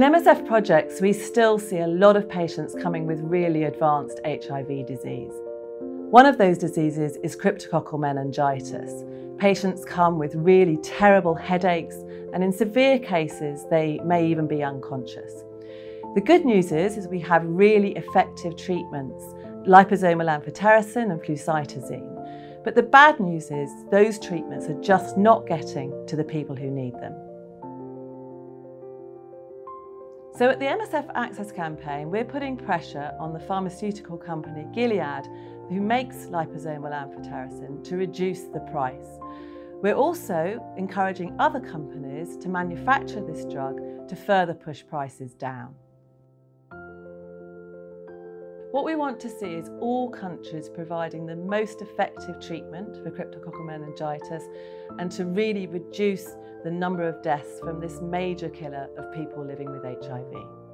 In MSF projects, we still see a lot of patients coming with really advanced HIV disease. One of those diseases is cryptococcal meningitis. Patients come with really terrible headaches and in severe cases they may even be unconscious. The good news is, is we have really effective treatments, liposomal amphotericin and flucytosine. But the bad news is those treatments are just not getting to the people who need them. So at the MSF Access campaign, we're putting pressure on the pharmaceutical company Gilead, who makes liposomal amphotericin, to reduce the price. We're also encouraging other companies to manufacture this drug to further push prices down. What we want to see is all countries providing the most effective treatment for cryptococcal meningitis and to really reduce the number of deaths from this major killer of people living with HIV.